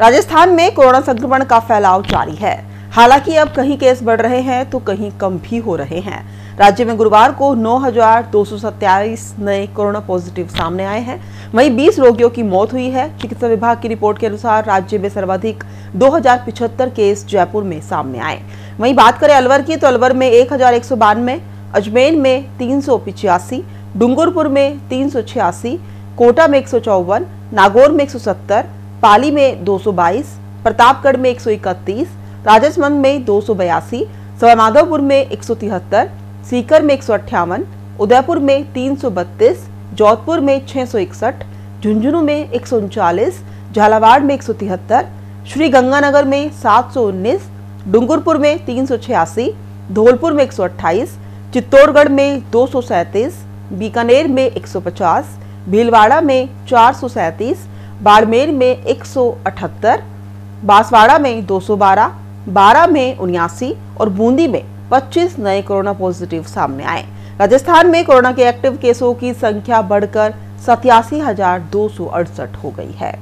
राजस्थान में कोरोना संक्रमण का फैलाव जारी है। हालाँकि अब कहीं केस बढ़ रहे हैं तो कहीं कम भी हो रहे हैं। राज्य में गुरुवार को नौ हज़ार दो सौ सत्ताईस नए कोरोना पॉजिटिव सामने आए हैं। वहीं 20 रोगियों की मौत हुई है। चिकित्सा विभाग की रिपोर्ट के अनुसार राज्य में सर्वाधिक दो केस जयपुर में सामने आए। वहीं बात करें अलवर की तो अलवर में एक हज़ार एक सौ बानवे, अजमेर में तीन डूंगरपुर में तीन सौ छियासी, कोटा में एक सौ चौवन, नागौर में एक सौ सत्तर पाली में 222, प्रतापगढ़ में 131, राजसमंद में दो सौ बयासी सवाईमाधोपुर में एक सौ तिहत्तर सीकर में एक सौ अट्ठावन उदयपुर में तीन सौ बत्तीस जोधपुर में छह सौ इकसठ झुंझुनू में एक सौ उनचालीस झालावाड़ में एक सौ श्री गंगानगर में 719, डूंगरपुर में तीन सौ छियासी धौलपुर में 128, चित्तौड़गढ़ में दो सौ सैंतीस बीकानेर में 150, भीलवाड़ा में चार सौ सैंतीस बाड़मेर में 178, बांसवाड़ा में 212, बारह में उन्यासी और बूंदी में 25 नए कोरोना पॉजिटिव सामने आए। राजस्थान में कोरोना के एक्टिव केसों की संख्या बढ़कर सत्यासी हो गई है।